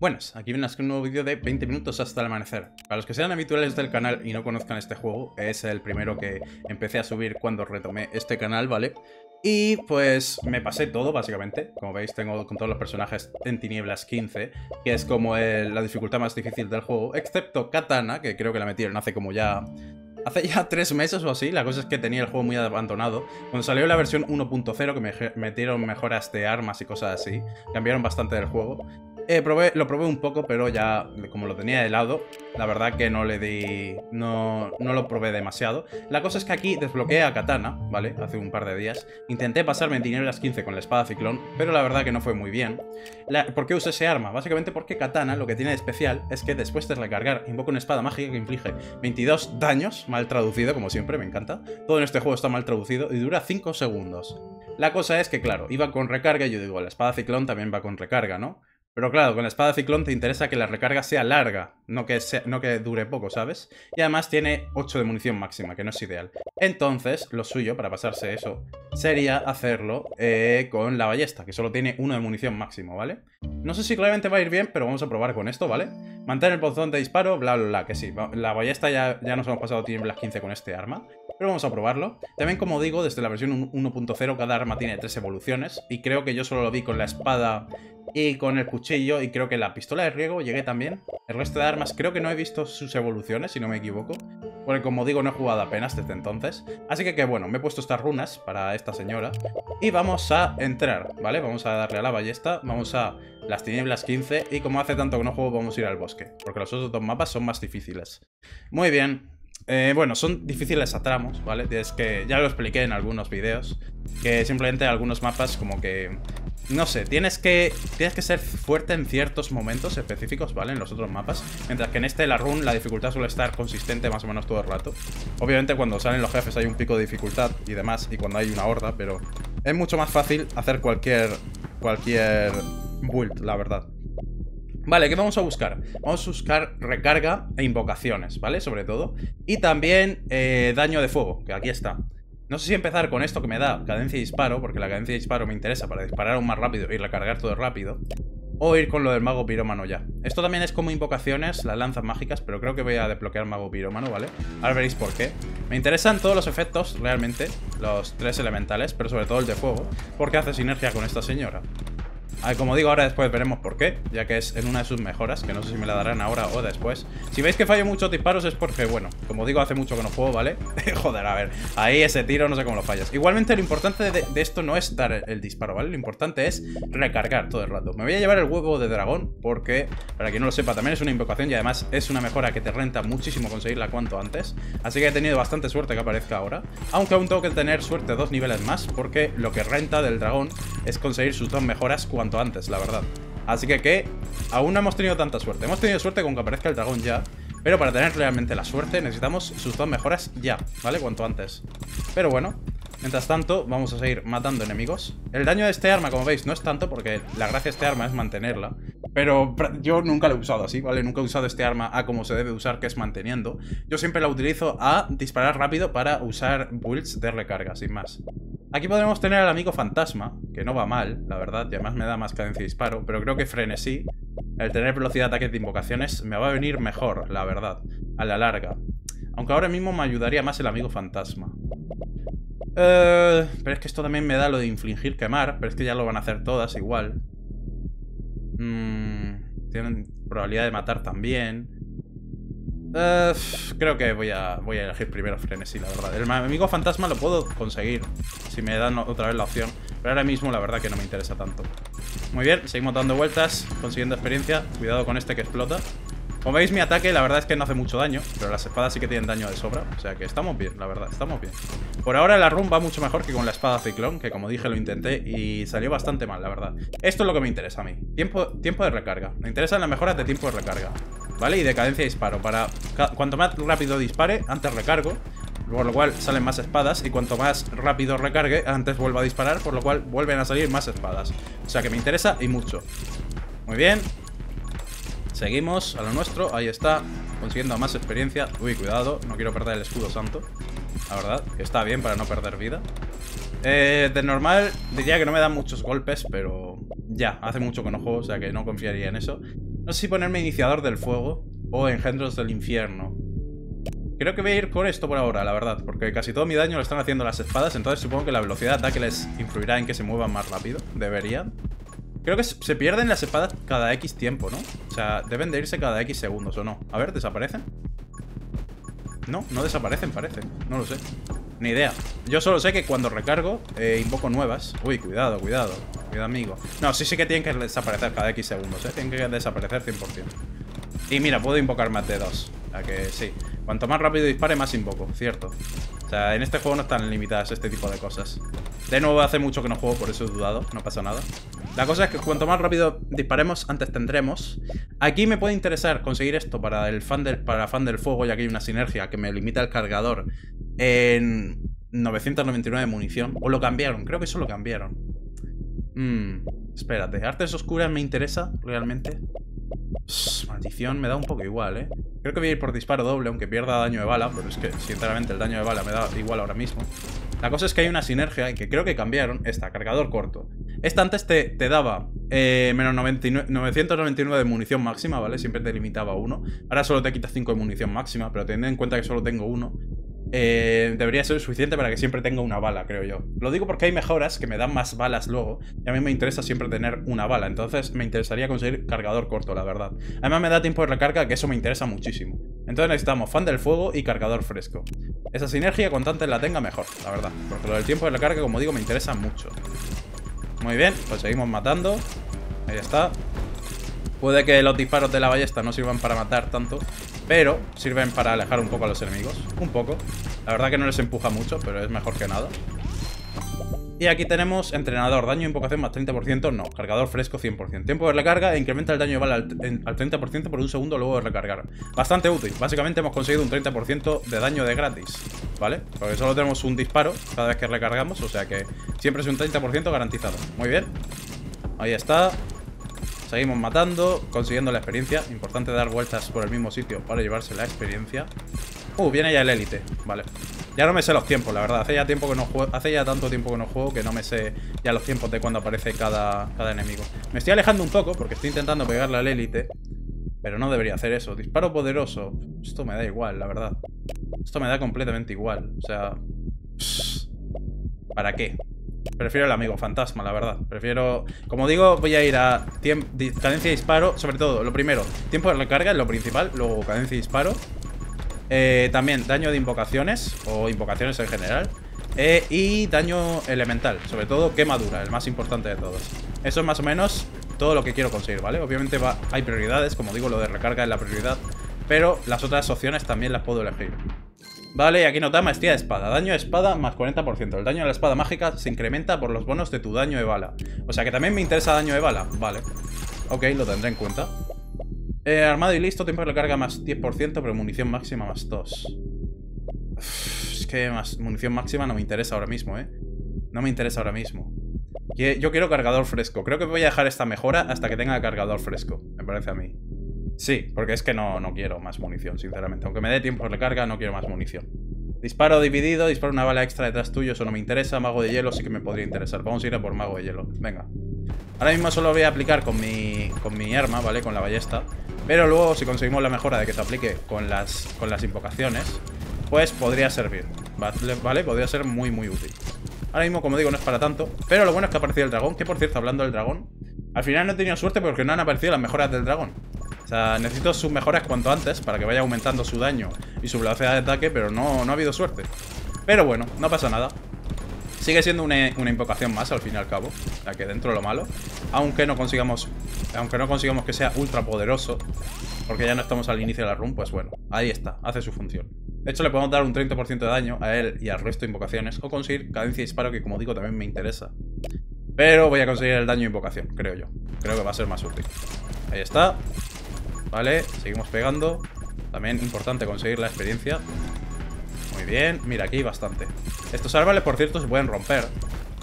Buenas, aquí vienes con un nuevo vídeo de 20 minutos hasta el amanecer. Para los que sean habituales del canal y no conozcan este juego, es el primero que empecé a subir cuando retomé este canal, ¿vale? Y pues me pasé todo, básicamente. Como veis, tengo con todos los personajes en tinieblas 15, que es como la dificultad más difícil del juego, excepto Katana, que creo que la metieron hace como ya Hace ya tres meses o así, la cosa es que tenía el juego muy abandonado. Cuando salió la versión 1.0, que me metieron mejoras de armas y cosas así, cambiaron bastante del juego. Eh, lo probé un poco, pero ya como lo tenía de lado, la verdad que no le di... No, no lo probé demasiado. La cosa es que aquí desbloqueé a Katana, ¿vale? Hace un par de días. Intenté pasarme en tinieblas 15 con la espada ciclón, pero la verdad que no fue muy bien. ¿Por qué usé ese arma? Básicamente porque Katana lo que tiene de especial es que después de recargar invoca una espada mágica que inflige 22 daños, mal traducido como siempre, me encanta. Todo en este juego está mal traducido y dura 5 segundos. La cosa es que, claro, iba con recarga y yo digo, la espada ciclón también va con recarga, ¿no? Pero claro, con la espada ciclón te interesa que la recarga sea larga, no que, no que dure poco, ¿sabes? Y además tiene 8 de munición máxima, que no es ideal. Entonces, lo suyo, para pasarse eso, sería hacerlo eh, con la ballesta, que solo tiene 1 de munición máximo, ¿vale? No sé si claramente va a ir bien, pero vamos a probar con esto, ¿vale? Mantener el botón de disparo, bla, bla, bla, que sí. La ballesta ya, ya nos hemos pasado las 15 con este arma. Pero vamos a probarlo. También, como digo, desde la versión 1.0 cada arma tiene tres evoluciones. Y creo que yo solo lo vi con la espada y con el cuchillo. Y creo que la pistola de riego llegué también. El resto de armas creo que no he visto sus evoluciones, si no me equivoco. Porque como digo, no he jugado apenas desde entonces. Así que, que bueno, me he puesto estas runas para esta señora. Y vamos a entrar, ¿vale? Vamos a darle a la ballesta. Vamos a las tinieblas 15. Y como hace tanto que no juego, vamos a ir al bosque. Porque los otros dos mapas son más difíciles. Muy bien. Eh, bueno, son difíciles a tramos, ¿vale? Es que ya lo expliqué en algunos vídeos, que simplemente algunos mapas como que... No sé, tienes que, tienes que ser fuerte en ciertos momentos específicos, ¿vale? En los otros mapas. Mientras que en este, la run, la dificultad suele estar consistente más o menos todo el rato. Obviamente cuando salen los jefes hay un pico de dificultad y demás, y cuando hay una horda, pero es mucho más fácil hacer cualquier, cualquier build, la verdad. Vale, ¿qué vamos a buscar? Vamos a buscar recarga e invocaciones, ¿vale? Sobre todo. Y también eh, daño de fuego, que aquí está. No sé si empezar con esto que me da cadencia y disparo, porque la cadencia de disparo me interesa para disparar aún más rápido y recargar todo rápido. O ir con lo del mago pirómano ya. Esto también es como invocaciones, las lanzas mágicas, pero creo que voy a desbloquear mago pirómano, ¿vale? Ahora veréis por qué. Me interesan todos los efectos, realmente, los tres elementales, pero sobre todo el de fuego, porque hace sinergia con esta señora como digo, ahora después veremos por qué, ya que es en una de sus mejoras, que no sé si me la darán ahora o después. Si veis que fallo muchos disparos es porque, bueno, como digo, hace mucho que no juego, ¿vale? Joder, a ver, ahí ese tiro no sé cómo lo fallas. Igualmente lo importante de, esto no es dar el, disparo, ¿vale? Lo importante es recargar todo el rato. Me voy a llevar el huevo de dragón porque, para quien no lo sepa, también es una invocación y además es una mejora que te renta muchísimo conseguirla cuanto antes. Así que he tenido bastante suerte que aparezca ahora. Aunque aún tengo que tener suerte dos niveles más porque lo que renta del dragón es conseguir sus dos mejoras antes, la verdad. Así que que aún no hemos tenido tanta suerte. Hemos tenido suerte con que aparezca el dragón ya. Pero para tener realmente la suerte necesitamos sus dos mejoras ya, ¿vale? Cuanto antes. Pero bueno, mientras tanto vamos a seguir matando enemigos. El daño de este arma, como veis, no es tanto porque la gracia de este arma es mantenerla. Pero yo nunca lo he usado así, ¿vale? Nunca he usado este arma a como se debe usar, que es manteniendo. Yo siempre la utilizo a disparar rápido para usar builds de recarga, sin más. Aquí podremos tener al amigo fantasma, que no va mal, la verdad, y además me da más cadencia de disparo, pero creo que frenesí, el tener velocidad de ataque de invocaciones, me va a venir mejor, la verdad, a la larga. Aunque ahora mismo me ayudaría más el amigo fantasma. Eh, pero es que esto también me da lo de infligir quemar, pero es que ya lo van a hacer todas igual. Mm, tienen probabilidad de matar también. Uh, creo que voy a, voy a elegir primero Frenesí, la verdad. El amigo fantasma lo puedo conseguir si me dan otra vez la opción. Pero ahora mismo la verdad que no me interesa tanto. Muy bien, seguimos dando vueltas, consiguiendo experiencia. Cuidado con este que explota. Como veis, mi ataque la verdad es que no hace mucho daño, pero las espadas sí que tienen daño de sobra. O sea que estamos bien, la verdad, estamos bien. Por ahora la run va mucho mejor que con la espada ciclón, que como dije lo intenté y salió bastante mal, la verdad. Esto es lo que me interesa a mí. Tiempo, tiempo de recarga. Me interesan las mejoras de tiempo de recarga. ¿Vale? Y de cadencia de disparo. Para cuanto más rápido dispare, antes recargo. Por lo cual salen más espadas y cuanto más rápido recargue, antes vuelvo a disparar, por lo cual vuelven a salir más espadas. O sea que me interesa y mucho. Muy bien, Seguimos a lo nuestro, ahí está Consiguiendo más experiencia Uy, cuidado, no quiero perder el escudo santo La verdad, que está bien para no perder vida eh, De normal diría que no me dan muchos golpes Pero ya, hace mucho que no juego O sea que no confiaría en eso No sé si ponerme iniciador del fuego o engendros del infierno. Creo que voy a ir con esto por ahora, la verdad, porque casi todo mi daño lo están haciendo las espadas, entonces supongo que la velocidad de ataque les influirá en que se muevan más rápido. Deberían. Creo que se pierden las espadas cada X tiempo, ¿no? O sea, deben de irse cada X segundos, ¿o no? A ver, ¿desaparecen? No, no desaparecen, parece. No lo sé. Ni idea. Yo solo sé que cuando recargo, eh, invoco nuevas. Uy, cuidado, cuidado. Cuidado, amigo. No, sí, sí que tienen que desaparecer cada X segundos, ¿eh? Tienen que desaparecer 100%. Y mira, puedo invocar más de dos. O sea que sí. Cuanto más rápido dispare, más invoco, cierto. O sea, en este juego no están limitadas este tipo de cosas. De nuevo, hace mucho que no juego, por eso he dudado. No pasa nada. La cosa es que cuanto más rápido disparemos, antes tendremos. Aquí me puede interesar conseguir esto para el fan del, para fan del fuego, ya que hay una sinergia que me limita el cargador en 999 de munición. O lo cambiaron, creo que eso lo cambiaron. Mmm, espérate, artes oscuras me interesa realmente. maldición, me da un poco igual, ¿eh? Creo que voy a ir por disparo doble, aunque pierda daño de bala, pero es que, sinceramente, el daño de bala me da igual ahora mismo. La cosa es que hay una sinergia que creo que cambiaron. Esta, cargador corto. Esta antes te, daba eh, menos 999 de munición máxima, ¿vale? Siempre te limitaba a uno. Ahora solo te quita 5 de munición máxima, pero teniendo en cuenta que solo tengo uno, eh, debería ser suficiente para que siempre tenga una bala, creo yo. Lo digo porque hay mejoras que me dan más balas luego, y a mí me interesa siempre tener una bala, entonces me interesaría conseguir cargador corto, la verdad. Además me da tiempo de recarga, que eso me interesa muchísimo. Entonces necesitamos fan del fuego y cargador fresco. Esa sinergia, cuanto antes la tenga, mejor, la verdad. Porque lo del tiempo de recarga, como digo, me interesa mucho. Muy bien, pues seguimos matando. Ahí está. Puede que los disparos de la ballesta no sirvan para matar tanto, pero sirven para alejar un poco a los enemigos. Un poco. La verdad que no les empuja mucho, pero es mejor que nada. Y aquí tenemos entrenador, daño de invocación más 30%, no, cargador fresco 100%. Tiempo de recarga incrementa el daño de bala al, 30% por un segundo luego de recargar. Bastante útil, básicamente hemos conseguido un 30% de daño de gratis, ¿vale? Porque solo tenemos un disparo cada vez que recargamos, o sea que siempre es un 30% garantizado. Muy bien, ahí está. Seguimos matando, consiguiendo la experiencia. Importante dar vueltas por el mismo sitio para llevarse la experiencia. Uh, viene ya el élite. Vale. Ya no me sé los tiempos, la verdad. Hace ya tanto tiempo que no juego que no me sé ya los tiempos de cuando aparece cada, cada enemigo. Me estoy alejando un poco porque estoy intentando pegarle al élite. Pero no debería hacer eso. Disparo poderoso. Esto me da igual, la verdad. Esto me da completamente igual. O sea... ¿Para qué? Prefiero el amigo fantasma, la verdad. Prefiero... Como digo, voy a ir a cadencia de disparo. Sobre todo, lo primero, tiempo de recarga es lo principal. Luego, cadencia de disparo. Eh, también daño de invocaciones. O invocaciones en general. Eh, y daño elemental. Sobre todo, quemadura, el más importante de todos. Eso es más o menos todo lo que quiero conseguir, ¿vale? Obviamente hay prioridades. Como digo, lo de recarga es la prioridad. Pero las otras opciones también las puedo elegir. Vale, aquí nos da maestría de espada. Daño de espada más 40%. El daño de la espada mágica se incrementa por los bonos de tu daño de bala. O sea que también me interesa daño de bala. Vale. Ok, lo tendré en cuenta. Eh, armado y listo, tiempo de recarga más 10%, pero munición máxima más 2. es que más munición máxima no me interesa ahora mismo, ¿eh? No me interesa ahora mismo. Yo quiero cargador fresco. Creo que voy a dejar esta mejora hasta que tenga cargador fresco. Me parece a mí. Sí, porque es que no, no quiero más munición, sinceramente. Aunque me dé tiempo de recarga, no quiero más munición. Disparo dividido, disparo una bala extra detrás tuyo, eso no me interesa. Mago de hielo sí que me podría interesar. Vamos a ir a por mago de hielo. Venga. Ahora mismo solo voy a aplicar con mi, con mi arma, ¿vale? Con la ballesta. Pero luego, si conseguimos la mejora de que se aplique con las, con las invocaciones, pues podría servir. ¿Vale? Podría ser muy, muy útil. Ahora mismo, como digo, no es para tanto. Pero lo bueno es que ha aparecido el dragón. Que, por cierto, hablando del dragón, al final no he tenido suerte porque no han aparecido las mejoras del dragón. O sea, necesito sus mejoras cuanto antes para que vaya aumentando su daño y su velocidad de ataque, pero no, no ha habido suerte. Pero bueno, no pasa nada. Sigue siendo una, invocación más al fin y al cabo, la que dentro de lo malo. Aunque no consigamos aunque no consigamos que sea ultra poderoso, porque ya no estamos al inicio de la run, pues bueno, ahí está, hace su función. De hecho, le podemos dar un 30% de daño a él y al resto de invocaciones, o conseguir cadencia de disparo, que como digo, también me interesa. Pero voy a conseguir el daño de invocación, creo yo. Creo que va a ser más útil. Ahí está. Vale, seguimos pegando. También importante conseguir la experiencia. Muy bien, mira, aquí bastante. Estos árboles, por cierto, se pueden romper.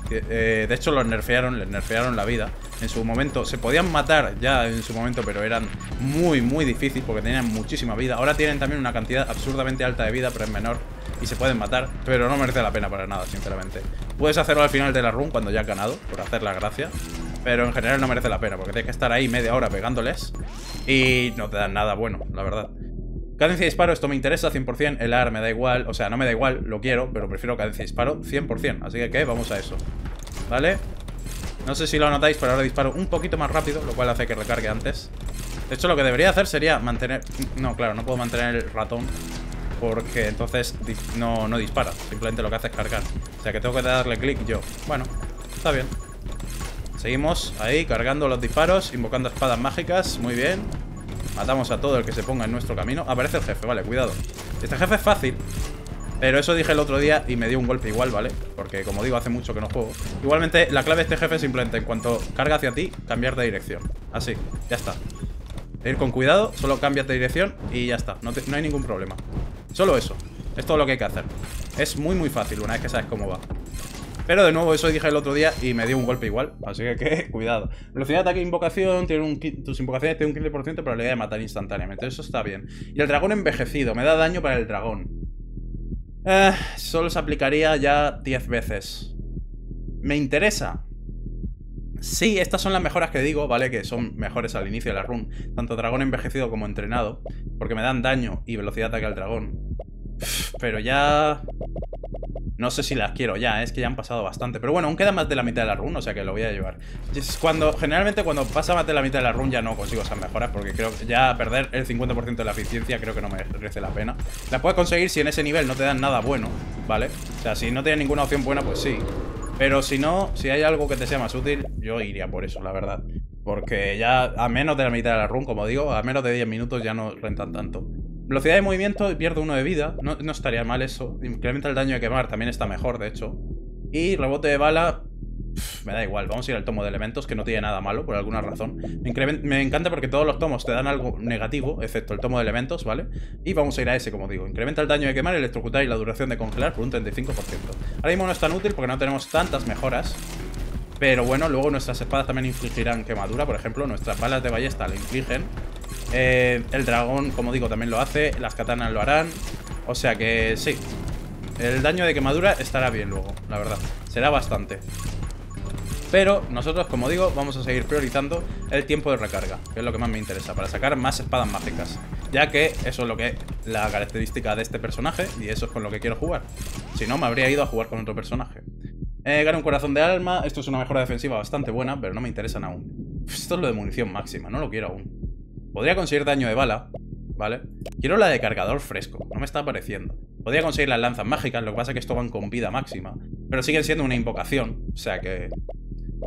Eh, de hecho, los nerfearon, les nerfearon la vida. En su momento, se podían matar ya en su momento, pero eran muy, muy difíciles porque tenían muchísima vida. Ahora tienen también una cantidad absurdamente alta de vida, pero es menor. Y se pueden matar, pero no merece la pena para nada, sinceramente. Puedes hacerlo al final de la run cuando ya has ganado, por hacer la gracia. Pero en general no merece la pena, porque tienes que estar ahí media hora pegándoles Y no te dan nada bueno, la verdad. Cadencia de disparo, esto me interesa 100%. El AR me da igual, o sea, no me da igual, lo quiero, pero prefiero cadencia de disparo 100%. Así que, ¿qué? Vamos a eso. ¿Vale? No sé si lo notáis, pero ahora disparo un poquito más rápido, lo cual hace que recargue antes. De hecho, lo que debería hacer sería mantener... No, claro, no puedo mantener el ratón porque entonces no, no dispara. Simplemente lo que hace es cargar. O sea que tengo que darle clic yo. Bueno, está bien. Seguimos ahí cargando los disparos, invocando espadas mágicas. Muy bien. Matamos a todo el que se ponga en nuestro camino. Aparece el jefe, vale, cuidado. Este jefe es fácil, pero eso dije el otro día y me dio un golpe igual, ¿vale? Porque como digo, hace mucho que no juego. Igualmente, la clave de este jefe es simplemente en cuanto carga hacia ti, cambiar de dirección. Así, ya está. Ir con cuidado, solo cambias de dirección y ya está. No, no hay ningún problema. Solo eso. Es todo lo que hay que hacer. Es muy muy fácil una vez que sabes cómo va. Pero de nuevo, eso dije el otro día y me dio un golpe igual. Así que, que cuidado. Velocidad de ataque e invocación. Tiene un, tus invocaciones tienen un 15% de probabilidad de matar instantáneamente. Eso está bien. Y el dragón envejecido. Me da daño para el dragón. Eh, solo se aplicaría ya 10 veces. ¿Me interesa? Sí, estas son las mejoras que digo, ¿vale? Que son mejores al inicio de la run. Tanto dragón envejecido como entrenado. Porque me dan daño y velocidad de ataque al dragón. Pero ya... No sé si las quiero ya, es que ya han pasado bastante. Pero bueno, aún queda más de la mitad de la run, o sea que lo voy a llevar. Cuando, generalmente cuando pasa más de la mitad de la run ya no consigo esas mejoras, porque creo que ya perder el 50% de la eficiencia creo que no me merece la pena. Las puedes conseguir si en ese nivel no te dan nada bueno, ¿vale? O sea, si no tienes ninguna opción buena, pues sí. Pero si no, si hay algo que te sea más útil, yo iría por eso, la verdad. Porque ya a menos de la mitad de la run, como digo, a menos de 10 minutos ya no rentan tanto. Velocidad de movimiento, pierdo uno de vida. No, estaría mal eso. Incrementa el daño de quemar, también está mejor, de hecho. Y rebote de bala, me da igual, vamos a ir al tomo de elementos, que no tiene nada malo, por alguna razón. Me, encanta porque todos los tomos te dan algo negativo, excepto el tomo de elementos, ¿vale? Y vamos a ir a ese, como digo. Incrementa el daño de quemar, electrocutar y la duración de congelar por un 35%. Ahora mismo no es tan útil porque no tenemos tantas mejoras. Pero bueno, luego nuestras espadas también infligirán quemadura, por ejemplo, nuestras balas de ballesta lo infligen. Eh, el dragón, como digo, también lo hace. Las katanas lo harán. O sea que sí. El daño de quemadura estará bien luego, la verdad. Será bastante. Pero nosotros, como digo, vamos a seguir priorizando el tiempo de recarga, que es lo que más me interesa, para sacar más espadas mágicas. Ya que eso es lo que la característica de este personaje y eso es con lo que quiero jugar. Si no, me habría ido a jugar con otro personaje. Eh, un corazón de alma, esto es una mejora defensiva bastante buena, pero no me interesan aún. Esto es lo de munición máxima, no lo quiero aún. Podría conseguir daño de bala, ¿vale? Quiero la de cargador fresco, no me está apareciendo. Podría conseguir las lanzas mágicas, lo que pasa es que esto van con vida máxima. Pero siguen siendo una invocación, o sea que...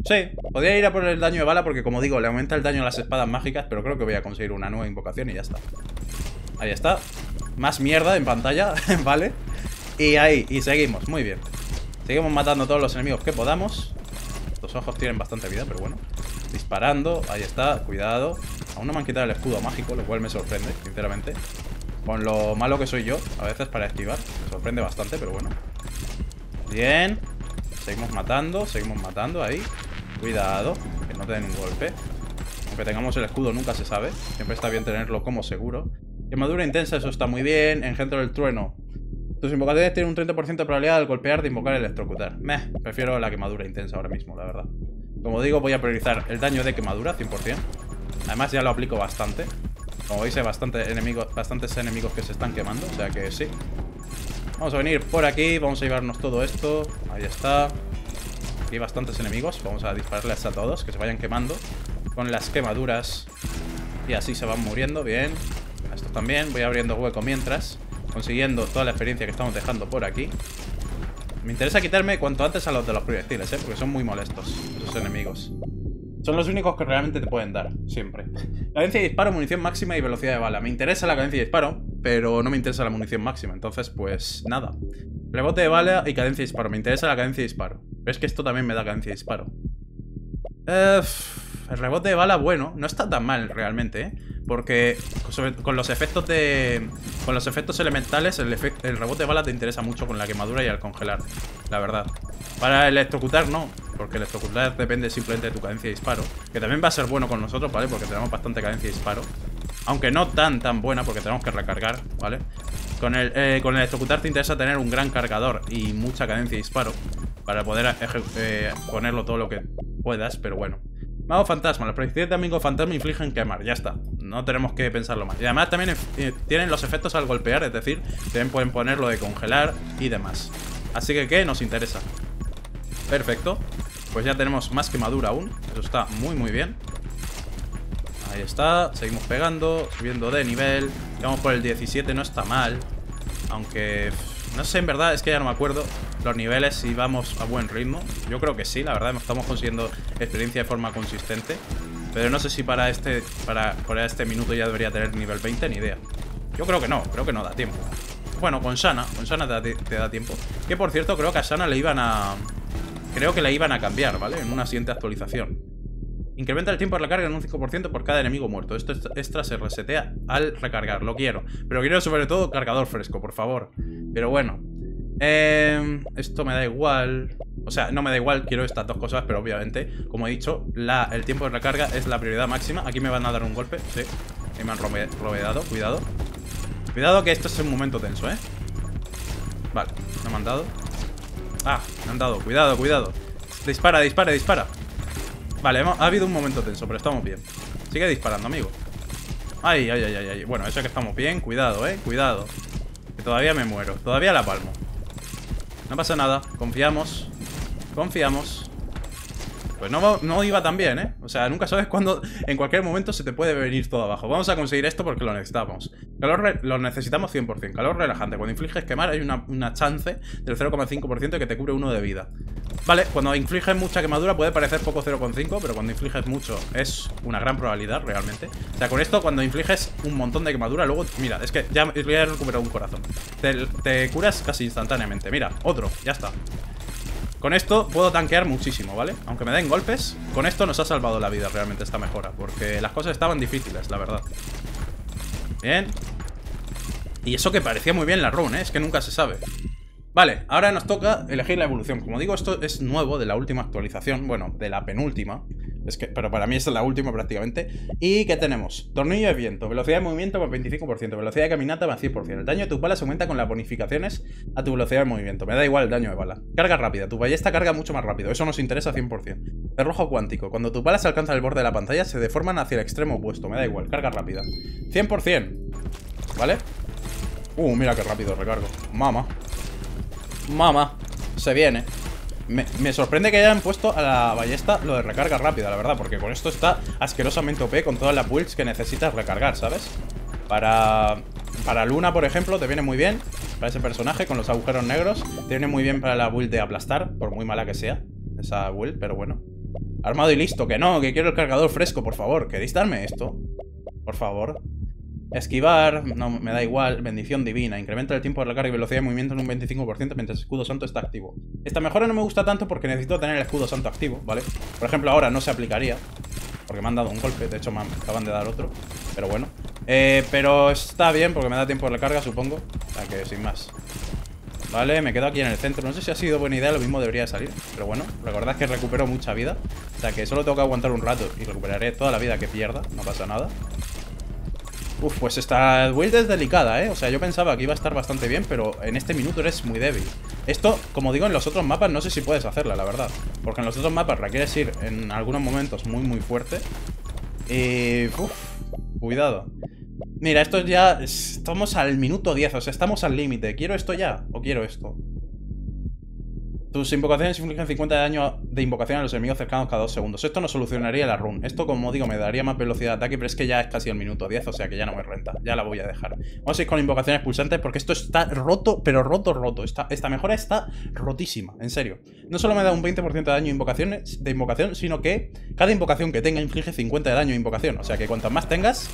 Sí, podría ir a por el daño de bala porque como digo, le aumenta el daño a las espadas mágicas, pero creo que voy a conseguir una nueva invocación y ya está. Ahí está. Más mierda en pantalla, ¿vale? Y ahí, y seguimos, muy bien. Seguimos matando todos los enemigos que podamos. Estos ojos tienen bastante vida, pero bueno. Disparando, ahí está, cuidado. Aún no me han quitado el escudo mágico, lo cual me sorprende, sinceramente. Con lo malo que soy yo, a veces para esquivar. Me sorprende bastante, pero bueno. Bien. Seguimos matando, seguimos matando ahí. Cuidado, que no te den un golpe. Aunque tengamos el escudo nunca se sabe. Siempre está bien tenerlo como seguro. Quemadura intensa, eso está muy bien. Engendro del trueno. Tus invocaciones tienen un 30% de probabilidad de golpear, de invocar electrocutar. Meh, prefiero la quemadura intensa ahora mismo, la verdad. Como digo, voy a priorizar el daño de quemadura, 100%. Además ya lo aplico bastante. Como veis hay bastante enemigos, bastantes enemigos que se están quemando, o sea que sí. Vamos a venir por aquí, vamos a llevarnos todo esto. Ahí está. Aquí hay bastantes enemigos, vamos a dispararles a todos, que se vayan quemando. Con las quemaduras. Y así se van muriendo, bien. Esto también, voy abriendo hueco mientras. Consiguiendo toda la experiencia que estamos dejando por aquí. Me interesa quitarme cuanto antes a los de los proyectiles, ¿eh? Porque son muy molestos, esos enemigos. Son los únicos que realmente te pueden dar, siempre. Cadencia de disparo, munición máxima y velocidad de bala. Me interesa la cadencia de disparo, pero no me interesa la munición máxima. Entonces, pues, nada. Rebote de bala y cadencia de disparo. Me interesa la cadencia de disparo. Pero es que esto también me da cadencia de disparo. Eh, el rebote de bala, bueno, no está tan mal realmente, ¿eh? Porque con los efectos de... Con los efectos elementales, el, el rebote de bala te interesa mucho con la quemadura y al congelar, la verdad. Para electrocutar no, porque electrocutar depende simplemente de tu cadencia de disparo. Que también va a ser bueno con nosotros, ¿vale? Porque tenemos bastante cadencia de disparo. Aunque no tan, tan buena, porque tenemos que recargar, ¿vale? Con el, eh, con el electrocutar te interesa tener un gran cargador y mucha cadencia de disparo. Para poder eh, ponerlo todo lo que puedas, pero bueno. Mago fantasma. Las proyecciones de amigo fantasma infligen quemar. Ya está. no tenemos que pensarlo más. Y además también eh, tienen los efectos al golpear, es decir, también pueden ponerlo de congelar y demás. Así que, ¿qué? Nos interesa. Perfecto. Pues ya tenemos más quemadura aún. Eso está muy, muy bien. Ahí está. Seguimos pegando, subiendo de nivel. Vamos por el 17, no está mal. Aunque... No sé, en verdad, es que ya no me acuerdo los niveles si vamos a buen ritmo. Yo creo que sí, la verdad, estamos consiguiendo experiencia de forma consistente. Pero no sé si para este para, este minuto ya debería tener nivel 20, ni idea. Yo creo que no, creo que no da tiempo. Bueno, con Sana, con Sana te da, tiempo. Que por cierto, creo que a Sana le iban a... Creo que la iban a cambiar, ¿vale? En una siguiente actualización. Incrementa el tiempo de la carga en un 5% por cada enemigo muerto. Esto extra se resetea al recargar. Lo quiero. Pero quiero sobre todo cargador fresco, por favor. Pero bueno. Eh, esto me da igual. O sea, no me da igual, quiero estas dos cosas, pero obviamente, como he dicho, el tiempo de recarga es la prioridad máxima. Aquí me van a dar un golpe, sí. Y me han rodeado, cuidado. Cuidado que esto es un momento tenso, ¿eh? Vale, no me han dado Ah, me han dado, cuidado, cuidado Dispara, dispara, dispara Vale, ha habido un momento tenso, pero estamos bien Sigue disparando, amigo Ay, ay, ay, ay, Bueno, eso es que estamos bien, cuidado, eh, cuidado Todavía me muero, todavía la palmo No pasa nada, confiamos Confiamos pues no, no iba tan bien, ¿eh? O sea, nunca sabes cuándo en cualquier momento se te puede venir todo abajo. Vamos a conseguir esto porque lo necesitamos. Calor lo necesitamos 100%. Calor relajante. Cuando infliges quemar hay una, chance del 0,5% de que te cubre uno de vida. Vale, cuando infliges mucha quemadura puede parecer poco 0,5, pero cuando infliges mucho es una gran probabilidad realmente. O sea, con esto cuando infliges un montón de quemadura, luego, mira, es que ya voy a recuperar un corazón. Te, te curas casi instantáneamente. Mira, otro, ya está. Con esto puedo tanquear muchísimo, ¿vale? Aunque me den golpes, con esto nos ha salvado la vida realmente esta mejora Porque las cosas estaban difíciles, la verdad Bien Y eso que parecía muy bien la run, ¿eh? Es que nunca se sabe Vale, ahora nos toca elegir la evolución Como digo, esto es nuevo de la última actualización Bueno, de la penúltima es que, pero para mí es la última prácticamente. ¿Y qué tenemos? Tornillo de viento, velocidad de movimiento más 25%, velocidad de caminata más 100%. El daño de tus balas aumenta con las bonificaciones a tu velocidad de movimiento. Me da igual el daño de bala. Carga rápida, tu ballesta carga mucho más rápido. Eso nos interesa 100%. Cerrojo cuántico, cuando tus balas alcanzan el borde de la pantalla se deforman hacia el extremo opuesto. Me da igual, carga rápida. 100%. ¿Vale? Uh, mira qué rápido recargo. Mama. Mama. Se viene. Me, sorprende que hayan puesto a la ballesta lo de recarga rápida, la verdad Porque con esto está asquerosamente OP con todas las builds que necesitas recargar, ¿sabes? Para, para Luna, por ejemplo, te viene muy bien Para ese personaje con los agujeros negros Te viene muy bien para la build de aplastar Por muy mala que sea esa build, pero bueno Armado y listo, que no, que quiero el cargador fresco, por favor ¿Queréis darme esto? Por favor Esquivar, no, me da igual. Bendición divina. Incrementa el tiempo de recarga y velocidad de movimiento en un 25% mientras el escudo santo está activo. Esta mejora no me gusta tanto porque necesito tener el escudo santo activo, ¿vale? Por ejemplo, ahora no se aplicaría. Porque me han dado un golpe. De hecho, me acaban de dar otro. Pero bueno. Eh, pero está bien porque me da tiempo de recarga, supongo. O sea que sin más. Vale, me quedo aquí en el centro. No sé si ha sido buena idea, lo mismo debería salir. Pero bueno, recordad que recupero mucha vida. O sea que solo tengo que aguantar un rato y recuperaré toda la vida que pierda. No pasa nada. Uf, pues esta build es delicada, ¿eh? O sea, yo pensaba que iba a estar bastante bien, pero en este minuto eres muy débil. Esto, como digo, en los otros mapas no sé si puedes hacerla, la verdad. Porque en los otros mapas requieres ir en algunos momentos muy, muy fuerte. Y... Uf, cuidado. Mira, esto ya... Estamos al minuto 10, o sea, estamos al límite. ¿Quiero esto ya? ¿O quiero esto? Tus invocaciones infligen 50 de daño de invocación a los enemigos cercanos cada 2 segundos. Esto no solucionaría la run. Esto, como digo, me daría más velocidad de ataque, pero es que ya es casi el minuto 10, o sea que ya no me renta. Ya la voy a dejar. Vamos a ir con invocaciones pulsantes porque esto está roto, pero roto, roto. Esta, mejora está rotísima, en serio. No solo me da un 20% de daño de, invocaciones, de invocación, sino que cada invocación que tenga inflige 50 de daño de invocación. O sea que cuantas más tengas...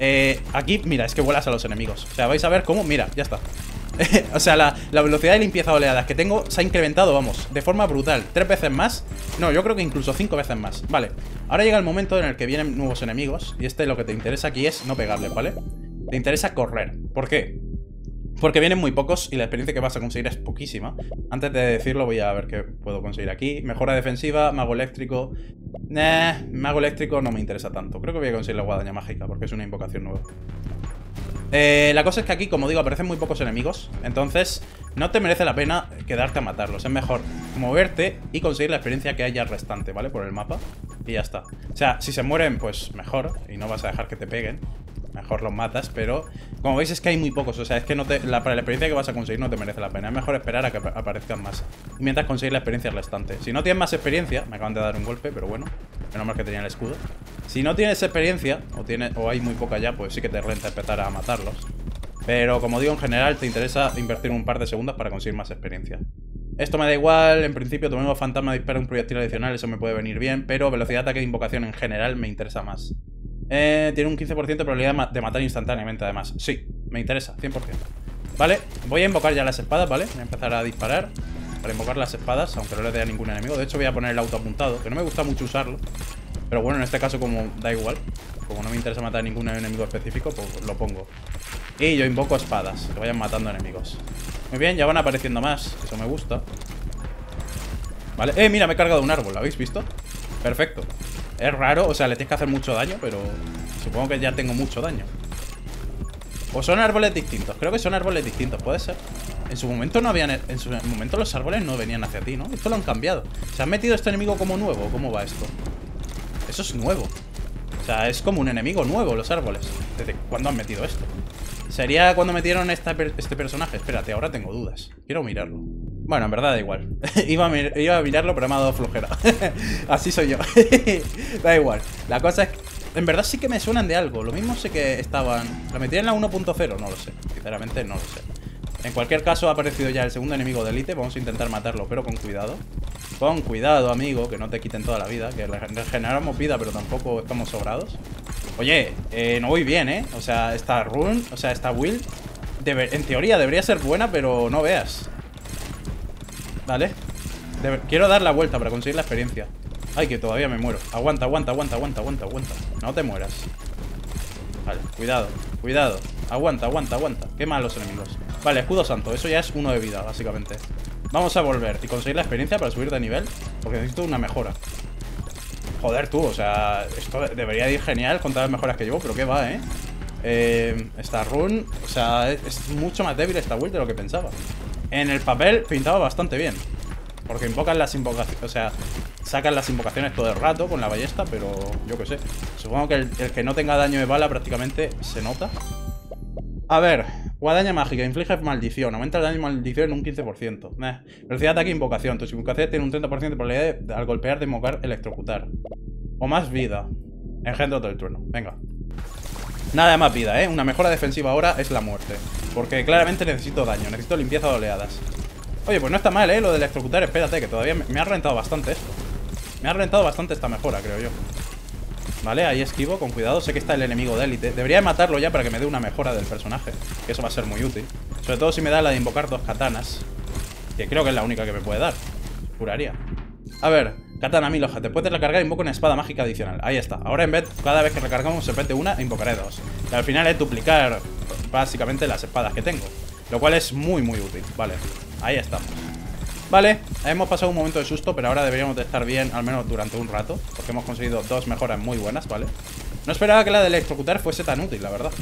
Eh, aquí, mira, es que vuelas a los enemigos. O sea, vais a ver cómo... Mira, ya está. o sea, la, velocidad de limpieza oleadas que tengo se ha incrementado, vamos, de forma brutal. Tres veces más. No, yo creo que incluso cinco veces más. Vale, ahora llega el momento en el que vienen nuevos enemigos. Y este lo que te interesa aquí es no pegarle, ¿vale? Te interesa correr. ¿Por qué? Porque vienen muy pocos y la experiencia que vas a conseguir es poquísima. Antes de decirlo voy a ver qué puedo conseguir aquí. Mejora defensiva, mago eléctrico. Nah, mago eléctrico no me interesa tanto. Creo que voy a conseguir la guadaña mágica porque es una invocación nueva. Eh, la cosa es que aquí, como digo, aparecen muy pocos enemigos Entonces, no te merece la pena quedarte a matarlos Es mejor moverte y conseguir la experiencia que haya restante, ¿vale? Por el mapa Y ya está O sea, si se mueren, pues mejor Y no vas a dejar que te peguen mejor los matas, pero como veis es que hay muy pocos, o sea, es que no te, la, para la experiencia que vas a conseguir no te merece la pena, es mejor esperar a que aparezcan más, mientras conseguir la experiencia restante. Si no tienes más experiencia, me acaban de dar un golpe, pero bueno, menos mal que tenía el escudo. Si no tienes experiencia, o, tiene, o hay muy poca ya, pues sí que te renta empezar a matarlos. Pero como digo, en general te interesa invertir un par de segundos para conseguir más experiencia. Esto me da igual, en principio mismo fantasma dispara un proyectil adicional, eso me puede venir bien, pero velocidad de ataque de invocación en general me interesa más. Eh, tiene un 15% de probabilidad de matar instantáneamente además. Sí, me interesa, 100%. Vale, voy a invocar ya las espadas, ¿vale? Voy a empezar a disparar para invocar las espadas, aunque no le dé a ningún enemigo. De hecho voy a poner el auto apuntado, que no me gusta mucho usarlo. Pero bueno, en este caso como da igual, como no me interesa matar a ningún enemigo específico, pues lo pongo. Y yo invoco espadas, que vayan matando enemigos. Muy bien, ya van apareciendo más. Eso me gusta. Vale. Eh, mira, me he cargado un árbol. ¿Lo habéis visto? Perfecto. Es raro, o sea, le tienes que hacer mucho daño, pero supongo que ya tengo mucho daño. O son árboles distintos. Creo que son árboles distintos, puede ser. En su momento no habían... En su momento los árboles no venían hacia ti, ¿no? Esto lo han cambiado. ¿Se han metido este enemigo como nuevo? ¿Cómo va esto? Eso es nuevo. O sea, es como un enemigo nuevo los árboles. ¿Desde cuándo han metido esto? Sería cuando metieron este personaje. Espérate, ahora tengo dudas. Quiero mirarlo. Bueno, en verdad da igual. iba, a mirarlo, pero me ha dado flojera. Así soy yo. da igual. La cosa es que... En verdad sí que me suenan de algo. Lo mismo sé que estaban... ¿La metían en la 1.0? No lo sé. Sinceramente no lo sé. En cualquier caso ha aparecido ya el segundo enemigo de élite. Vamos a intentar matarlo, pero con cuidado. Con cuidado, amigo, que no te quiten toda la vida. Que regeneramos vida, pero tampoco estamos sobrados. Oye, eh, no voy bien, ¿eh? O sea, esta run, o sea, esta build En teoría debería ser buena, pero no veas Vale. Quiero dar la vuelta para conseguir la experiencia. Ay, que todavía me muero. Aguanta, aguanta, aguanta, aguanta, aguanta, aguanta. No te mueras. Vale, cuidado, cuidado. Aguanta, aguanta, aguanta. Qué mal los enemigos. Vale, escudo santo Eso ya es uno de vida, básicamente. Vamos a volver y conseguir la experiencia para subir de nivel Porque necesito una mejora. Joder, tú, o sea, esto debería ir genial con todas las mejoras que llevo, pero qué va, ¿eh? eh esta run, o sea, es mucho más débil esta build de lo que pensaba. En el papel pintaba bastante bien. Porque invocan las invocaciones, o sea, sacan las invocaciones todo el rato con la ballesta, pero yo qué sé. Supongo que el, que no tenga daño de bala prácticamente se nota. A ver, guadaña mágica, inflige maldición, aumenta el daño de maldición en un 15%. Velocidad de ataque e invocación, tu invocación tiene un 30% de probabilidad de, al golpear de invocar electrocutar. O más vida. Engendro del trueno, venga. Nada más vida, ¿eh? Una mejora defensiva ahora es la muerte. Porque claramente necesito daño, necesito limpieza de oleadas. Oye, pues no está mal, ¿eh? Lo de electrocutar, espérate, que todavía me ha rentado bastante esto. Me ha rentado bastante esta mejora, creo yo. Vale, ahí esquivo, con cuidado Sé que está el enemigo de élite Debería matarlo ya para que me dé una mejora del personaje Que eso va a ser muy útil Sobre todo si me da la de invocar dos katanas Que creo que es la única que me puede dar Juraría A ver, katana mil hojas. Después de recargar invoco una espada mágica adicional. Ahí está. Ahora en vez, cada vez que recargamos se pete una Invocaré dos Y al final es duplicar Básicamente las espadas que tengo. Lo cual es muy muy útil. Vale, ahí estamos Vale, hemos pasado un momento de susto, pero ahora deberíamos de estar bien, al menos durante un rato, porque hemos conseguido dos mejoras muy buenas, ¿vale? No esperaba que la de electrocutar fuese tan útil, la verdad.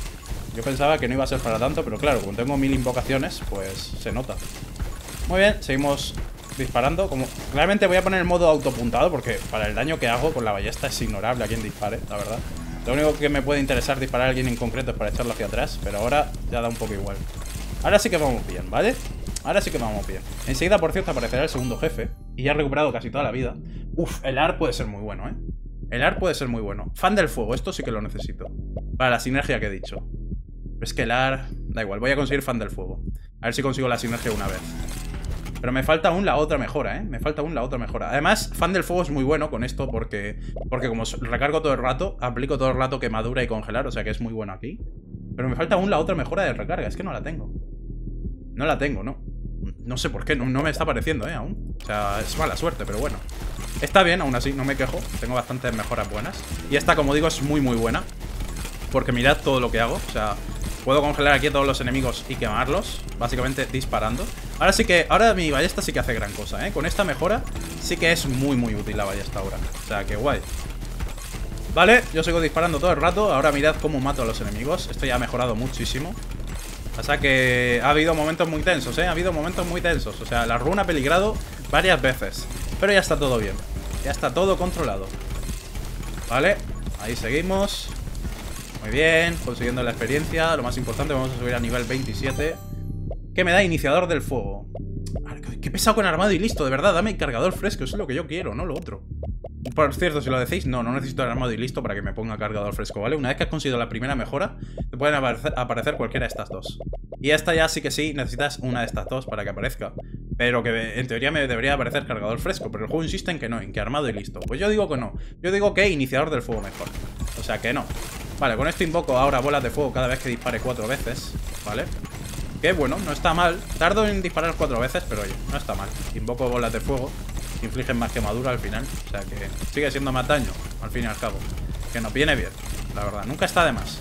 Yo pensaba que no iba a ser para tanto, pero claro, como tengo mil invocaciones, pues se nota. Muy bien, seguimos disparando. Como Claramente voy a poner el modo autopuntado, porque para el daño que hago con la ballesta es ignorable a quien dispare, la verdad. Lo único que me puede interesar disparar a alguien en concreto es para echarlo hacia atrás, pero ahora ya da un poco igual. Ahora sí que vamos bien, ¿vale? Ahora sí que vamos bien. Enseguida, por cierto, aparecerá el segundo jefe. Y ya he recuperado casi toda la vida. Uf, el AR puede ser muy bueno, ¿eh? El AR puede ser muy bueno. Fan del fuego, esto sí que lo necesito. Para la sinergia que he dicho. es que el AR... Da igual, voy a conseguir fan del fuego. A ver si consigo la sinergia una vez. Pero me falta aún la otra mejora, ¿eh? Me falta aún la otra mejora. Además, fan del fuego es muy bueno con esto porque... Porque como recargo todo el rato, aplico todo el rato quemadura y congelar, o sea que es muy bueno aquí. Pero me falta aún la otra mejora de recarga, es que no la tengo. No la tengo, ¿no? No sé por qué, no, me está apareciendo, ¿eh? Aún. O sea, es mala suerte, pero bueno. Está bien, aún así, no me quejo. Tengo bastantes mejoras buenas. Y esta, como digo, es muy, muy buena. Porque mirad todo lo que hago. O sea, puedo congelar aquí a todos los enemigos y quemarlos. Básicamente disparando. Ahora sí que, ahora mi ballesta sí que hace gran cosa, ¿eh? Con esta mejora sí que es muy, muy útil la ballesta ahora. O sea, que guay. Vale, yo sigo disparando todo el rato. Ahora mirad cómo mato a los enemigos. Esto ya ha mejorado muchísimo. O sea que ha habido momentos muy tensos, ¿eh? Ha habido momentos muy tensos. O sea, la runa ha peligrado varias veces. Pero ya está todo bien. Ya está todo controlado. Vale, ahí seguimos. Muy bien, consiguiendo la experiencia. Lo más importante, vamos a subir a nivel 27. ¿Qué me da iniciador del fuego? Qué pesado con armado y listo, de verdad, dame cargador fresco, eso es lo que yo quiero, no lo otro. Por cierto, si lo decís, no, no necesito el armado y listo para que me ponga cargador fresco, ¿vale? Una vez que has conseguido la primera mejora, te pueden aparecer, cualquiera de estas dos. Y esta ya sí que sí, necesitas una de estas dos para que aparezca. Pero que en teoría me debería aparecer cargador fresco, pero el juego insiste en que no, en que armado y listo. Pues yo digo que no, yo digo que iniciador del fuego mejor. O sea que no. Vale, con esto invoco ahora bolas de fuego cada vez que dispare cuatro veces, ¿vale? Que bueno, no está mal. Tardo en disparar cuatro veces, pero oye, no está mal. Invoco bolas de fuego infligen más quemadura al final. O sea que sigue siendo más daño, al fin y al cabo. Que nos viene bien, la verdad. Nunca está de más.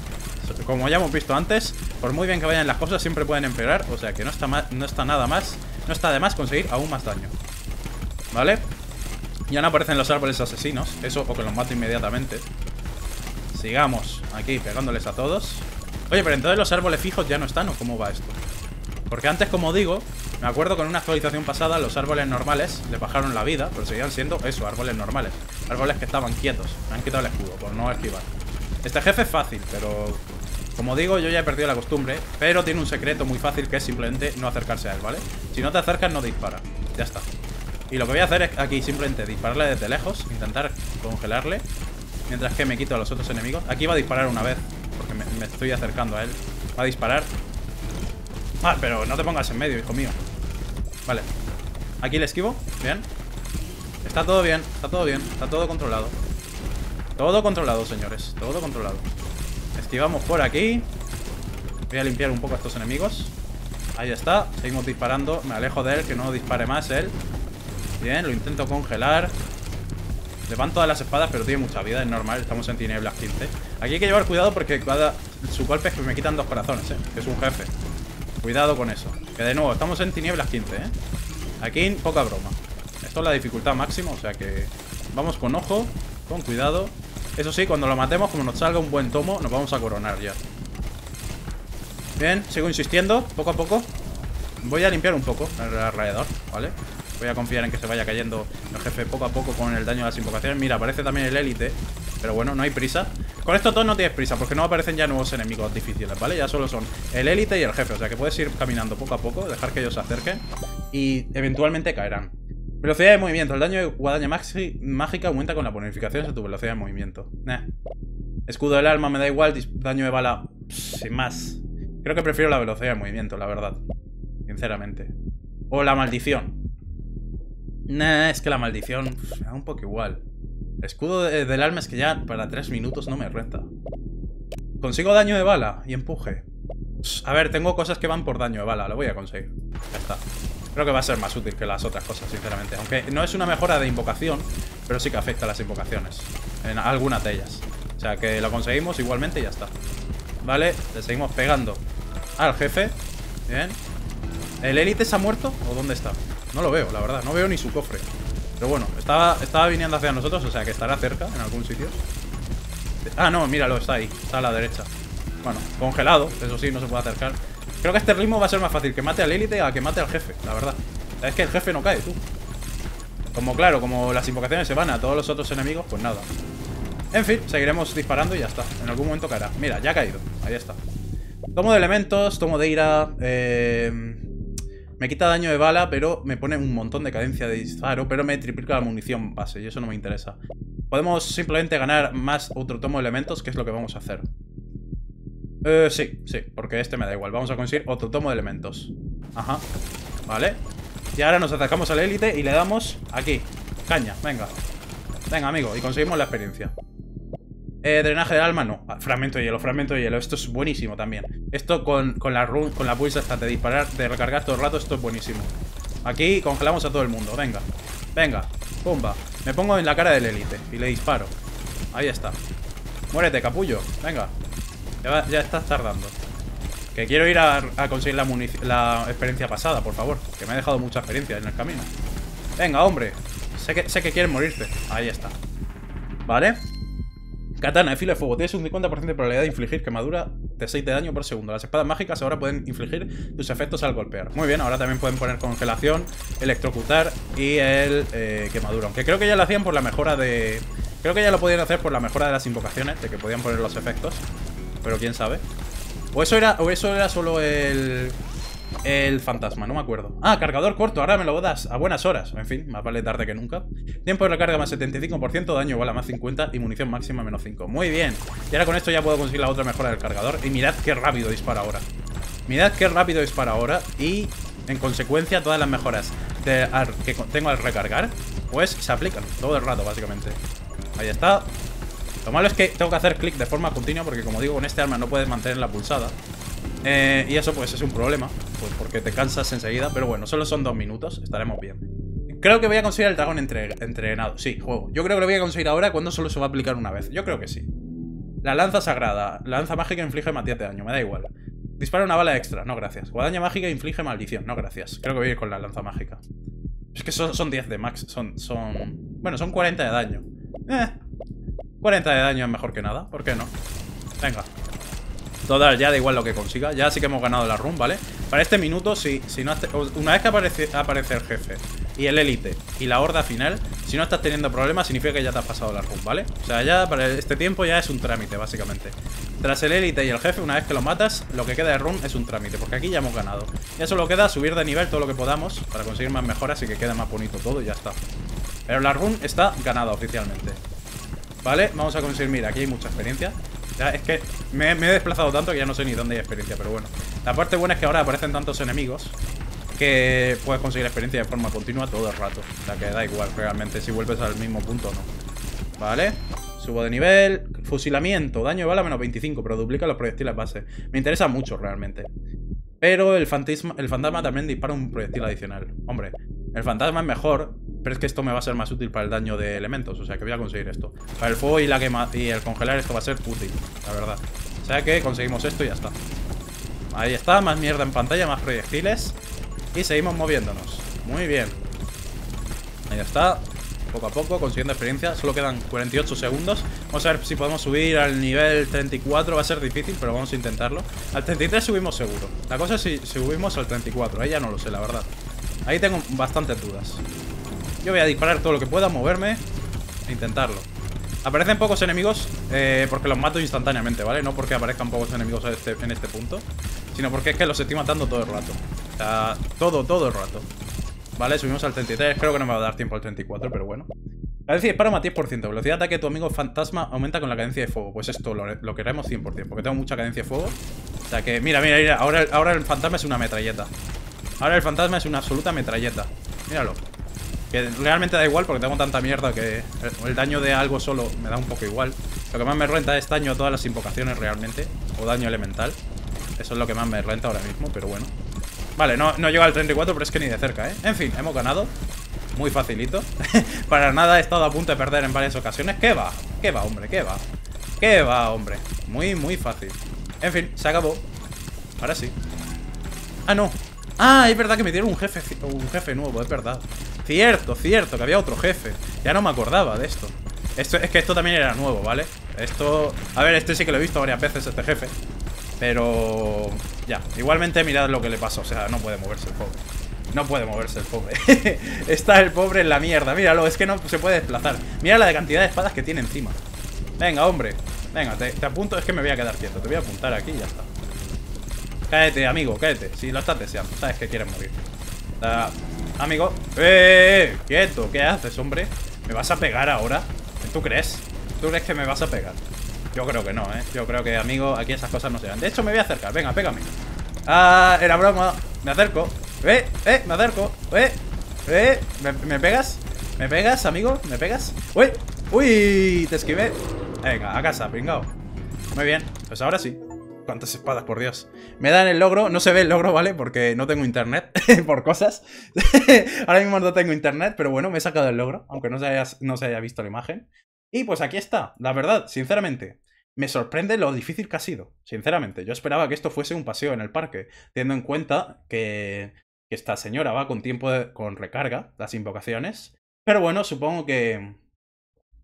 Como ya hemos visto antes, por muy bien que vayan las cosas, siempre pueden empeorar. O sea que no está, no está nada más. No está de más conseguir aún más daño. ¿Vale? Ya no aparecen los árboles asesinos. Eso o que los mato inmediatamente. Sigamos aquí pegándoles a todos. Oye, pero entonces los árboles fijos ya no están, ¿o cómo va esto? Porque antes, como digo, me acuerdo en una actualización pasada los árboles normales le bajaron la vida, pero seguían siendo eso, árboles normales. Árboles que estaban quietos. Me han quitado el escudo por no esquivar. Este jefe es fácil, pero... Como digo, yo ya he perdido la costumbre, pero tiene un secreto muy fácil que es simplemente no acercarse a él, ¿vale? Si no te acercas, no dispara. Ya está. Y lo que voy a hacer es aquí simplemente dispararle desde lejos, intentar congelarle, mientras que me quito a los otros enemigos. Aquí va a disparar una vez, porque me estoy acercando a él. Va a disparar. Ah, pero no te pongas en medio, hijo mío. Vale. Aquí le esquivo, bien. Está todo bien, está todo bien, está todo controlado. Todo controlado, señores. Todo controlado. Esquivamos por aquí. Voy a limpiar un poco a estos enemigos. Ahí está, seguimos disparando. Me alejo de él, que no dispare más él. Bien, lo intento congelar. Levanto todas las espadas, pero tiene mucha vida, es normal, estamos en tinieblas 15 Aquí hay que llevar cuidado porque cada... su golpe es que me quitan dos corazones, ¿eh? Que es un jefe Cuidado con eso. Que de nuevo, estamos en tinieblas 15, ¿eh? Aquí poca broma. Esto es la dificultad máxima, o sea que vamos con ojo, con cuidado. Eso sí, cuando lo matemos, como nos salga un buen tomo, nos vamos a coronar ya. Bien, sigo insistiendo, poco a poco. Voy a limpiar un poco alrededor, ¿vale? Voy a confiar en que se vaya cayendo el jefe poco a poco con el daño de las invocaciones. Mira, aparece también el élite. Pero bueno, no hay prisa. Con esto todo no tienes prisa, porque no aparecen ya nuevos enemigos difíciles, ¿vale? Ya solo son el élite y el jefe. O sea que puedes ir caminando poco a poco, dejar que ellos se acerquen. Y eventualmente caerán. Velocidad de movimiento. El daño de guadaña mágica aumenta con la bonificación de tu velocidad de movimiento. Escudo del alma me da igual. Daño de bala, sin más. Creo que prefiero la velocidad de movimiento, la verdad. Sinceramente. O la maldición. Nah, es que la maldición me da un poco igual. Escudo del alma es que ya para 3 minutos no me renta. Consigo daño de bala y empuje. A ver, tengo cosas que van por daño de bala, lo voy a conseguir. Ya está. Creo que va a ser más útil que las otras cosas, sinceramente. Aunque no es una mejora de invocación, pero sí que afecta a las invocaciones. En algunas de ellas. O sea que lo conseguimos igualmente y ya está. Vale, le seguimos pegando al jefe. Bien. ¿El élite se ha muerto o dónde está? No lo veo, la verdad. No veo ni su cofre. Pero bueno, estaba, estaba viniendo hacia nosotros, o sea que estará cerca, en algún sitio. Ah, no, míralo, está ahí. Está a la derecha. Bueno, congelado, eso sí, no se puede acercar. Creo que este ritmo va a ser más fácil que mate al élite a que mate al jefe, la verdad. Es que el jefe no cae, tú. Como claro, como las invocaciones se van a todos los otros enemigos, pues nada. En fin, seguiremos disparando y ya está. En algún momento caerá. Mira, ya ha caído. Ahí está. Tomo de elementos, tomo de ira. Eh... Me quita daño de bala, pero me pone un montón de cadencia de disparo, pero me triplica la munición base, y eso no me interesa. Podemos simplemente ganar más otro tomo de elementos, que es lo que vamos a hacer. Eh, sí, sí, porque este me da igual. Vamos a conseguir otro tomo de elementos. Ajá, vale. Y ahora nos acercamos al élite y le damos aquí. Caña, venga. Venga, amigo, y conseguimos la experiencia. Eh, drenaje del alma, no. Fragmento de hielo, fragmento de hielo. Esto es buenísimo también. Esto con, la run, con la pulsa esta de disparar, de recargar todo el rato, esto es buenísimo. Aquí congelamos a todo el mundo. Venga, venga, pumba. Me pongo en la cara del élite y le disparo. Ahí está. Muérete, capullo. Venga. Ya, estás tardando. Que quiero ir a, conseguir la, la experiencia pasada, por favor. Que me ha dejado mucha experiencia en el camino. Venga, hombre. Sé que, sé que quieres morirte. Ahí está. ¿Vale? Katana de de fuego. Tienes un 50% de probabilidad de infligir quemadura de 6 de daño por segundo. Las espadas mágicas ahora pueden infligir tus efectos al golpear. Muy bien, ahora también pueden poner congelación, electrocutar y el eh, quemadura. Aunque creo que ya lo hacían por la mejora de... Creo que ya lo podían hacer por la mejora de las invocaciones, de que podían poner los efectos. pero quién sabe. O eso era, o eso era solo el... El fantasma, no me acuerdo. Ah, cargador corto, ahora me lo das a buenas horas. En fin, más vale tarde que nunca. Tiempo de recarga más 75%, daño igual a más 50 y munición máxima menos 5. Muy bien. Y ahora con esto ya puedo conseguir la otra mejora del cargador. Y mirad qué rápido dispara ahora. Mirad qué rápido dispara ahora. Y en consecuencia todas las mejoras que tengo al recargar, pues se aplican todo el rato, básicamente. Ahí está. Lo malo es que tengo que hacer clic de forma continua porque, como digo, con este arma no puedes mantenerla pulsada. Eh, y eso pues es un problema, pues porque te cansas enseguida. Pero bueno, solo son dos minutos, estaremos bien. Creo que voy a conseguir el dragón entrenado. Sí, juego. Yo creo que lo voy a conseguir ahora cuando solo se va a aplicar una vez. Yo creo que sí. La lanza sagrada. La lanza mágica inflige más 10 de daño, me da igual. Dispara una bala extra, no gracias. Guadaña mágica inflige maldición, no gracias. Creo que voy a ir con la lanza mágica. Es que son, son 10 de max, son, son... Bueno, son 40 de daño. Eh, 40 de daño es mejor que nada, ¿por qué no? Venga. Total, ya da igual lo que consiga. Ya sí que hemos ganado la run, ¿vale? Para este minuto, si, si no una vez que aparece, aparece el jefe y el élite y la horda final, si no estás teniendo problemas, significa que ya te has pasado la run, ¿vale? O sea, ya para este tiempo ya es un trámite, básicamente. Tras el élite y el jefe, una vez que lo matas, lo que queda de run es un trámite, porque aquí ya hemos ganado. Ya solo queda subir de nivel todo lo que podamos para conseguir más mejoras y que quede más bonito todo y ya está. Pero la run está ganada oficialmente. ¿Vale? Vamos a conseguir, mira, aquí hay mucha experiencia ya, es que me, he desplazado tanto que ya no sé ni dónde hay experiencia, pero bueno. La parte buena es que ahora aparecen tantos enemigos que puedes conseguir experiencia de forma continua todo el rato. O sea que da igual realmente si vuelves al mismo punto o no. Vale. Subo de nivel. Fusilamiento. Daño de bala menos 25, pero duplica los proyectiles base. Me interesa mucho realmente. Pero el fantasma, el fantasma también dispara un proyectil adicional. Hombre, el fantasma es mejor, pero es que esto me va a ser más útil para el daño de elementos. O sea que voy a conseguir esto. Para el fuego y, la quema y el congelar esto va a ser útil, la verdad. O sea que conseguimos esto y ya está. Ahí está, más mierda en pantalla, más proyectiles. Y seguimos moviéndonos. Muy bien. Ahí está. Poco a poco, consiguiendo experiencia. Solo quedan 48 segundos. Vamos a ver si podemos subir al nivel 34. Va a ser difícil, pero vamos a intentarlo. Al 33 subimos seguro. La cosa es si subimos al 34. Ahí ya no lo sé, la verdad. Ahí tengo bastantes dudas. Yo voy a disparar todo lo que pueda, moverme e intentarlo. Aparecen pocos enemigos eh, porque los mato instantáneamente, ¿vale? No porque aparezcan pocos enemigos este, en este punto, sino porque es que los estoy matando todo el rato. O sea, todo, todo el rato. Vale, subimos al 33. Creo que no me va a dar tiempo al 34, pero bueno. Cadencia de disparo más 10%. Velocidad de ataque de tu amigo fantasma aumenta con la cadencia de fuego. Pues esto lo, queremos 100%, porque tengo mucha cadencia de fuego. O sea que, mira, mira, mira. Ahora, ahora el fantasma es una metralleta. Ahora el fantasma es una absoluta metralleta. Míralo. Que realmente da igual porque tengo tanta mierda que el, daño de algo solo me da un poco igual. Lo que más me renta es daño a todas las invocaciones realmente. O daño elemental. Eso es lo que más me renta ahora mismo, pero bueno. Vale, no, no llega al 34, pero es que ni de cerca, ¿eh? En fin, hemos ganado. Muy facilito. Para nada he estado a punto de perder en varias ocasiones. ¿Qué va? ¿Qué va, hombre? ¿Qué va? ¿Qué va, hombre? Muy, muy fácil. En fin, se acabó. Ahora sí. Ah, no. Ah, es verdad que me dieron un jefe, un jefe nuevo, es verdad. Cierto, cierto, que había otro jefe. Ya no me acordaba de esto. Esto es que esto también era nuevo, ¿vale? Esto... A ver, este sí que lo he visto varias veces, este jefe. Pero... Ya, igualmente mirad lo que le pasa O sea, no puede moverse el pobre. No puede moverse el pobre. Está el pobre en la mierda Míralo, es que no se puede desplazar. Mira la cantidad de espadas que tiene encima. Venga, hombre Venga, te, te apunto, es que me voy a quedar quieto Te voy a apuntar aquí y ya está Cállate, amigo, cállate Si lo estás deseando, sabes que quieres morir Amigo ¡Eh, eh, eh! ¡Quieto! ¿Qué haces, hombre? ¿Me vas a pegar ahora? ¿Tú crees? ¿Tú crees que me vas a pegar? Yo creo que no, ¿eh? Yo creo que, amigo, aquí esas cosas no se dan De hecho, me voy a acercar Venga, pégame Ah, era broma Me acerco ¡Eh, eh! Me acerco ¡Eh, eh! ¿Me, pegas? ¿Me pegas, amigo? ¿Me pegas? ¡Uy! ¡Uy! Te esquivé Venga, a casa, pringao Muy bien Pues ahora sí ¿Cuántas espadas, por Dios? Me dan el logro, no se ve el logro, ¿vale? Porque no tengo internet, por cosas. Ahora mismo no tengo internet, pero bueno, me he sacado el logro, aunque no se, haya, visto la imagen. Y pues aquí está, la verdad, sinceramente. Me sorprende lo difícil que ha sido, sinceramente. Yo esperaba que esto fuese un paseo en el parque, teniendo en cuenta que, esta señora va con tiempo con recarga, las invocaciones. Pero bueno, supongo que,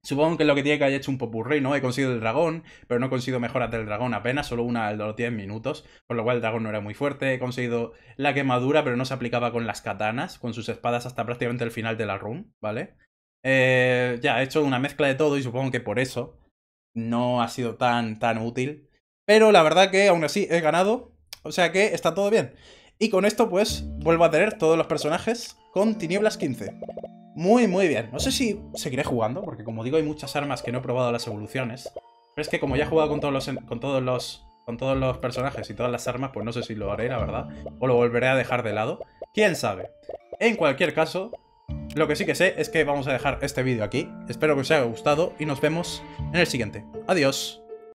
Supongo que lo que tiene que haber hecho un popurrí, ¿no? He conseguido el dragón, pero no he conseguido mejoras del dragón apenas, solo una de los 10 minutos, por lo cual el dragón no era muy fuerte. He conseguido la quemadura, pero no se aplicaba con las katanas, con sus espadas hasta prácticamente el final de la run, ¿vale? Eh, ya, he hecho una mezcla de todo y supongo que por eso no ha sido tan, tan útil. Pero la verdad que aún así he ganado, o sea que está todo bien. Y con esto pues vuelvo a tener todos los personajes con Tinieblas 15. Muy, muy bien. No sé si seguiré jugando, porque como digo hay muchas armas que no he probado las evoluciones. Pero es que como ya he jugado con todos los, con todos los, con todos los personajes y todas las armas, pues no sé si lo haré, la verdad. O lo volveré a dejar de lado. ¿Quién sabe? En cualquier caso, lo que sí que sé es que vamos a dejar este vídeo aquí. Espero que os haya gustado y nos vemos en el siguiente. Adiós.